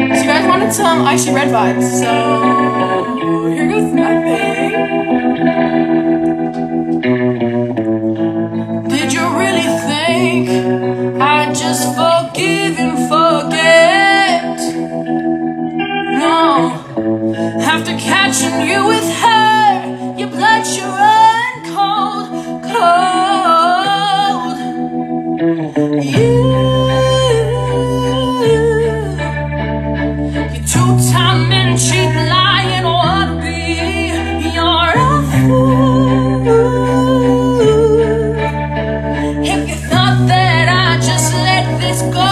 So you guys wanted some I See Red vibes, so here goes nothing. Did you really think I'd just forgive and forget? No, after catching you with her, your blood should run cold, cold. time and cheap lying would be You're a fool. If you thought that I just let this go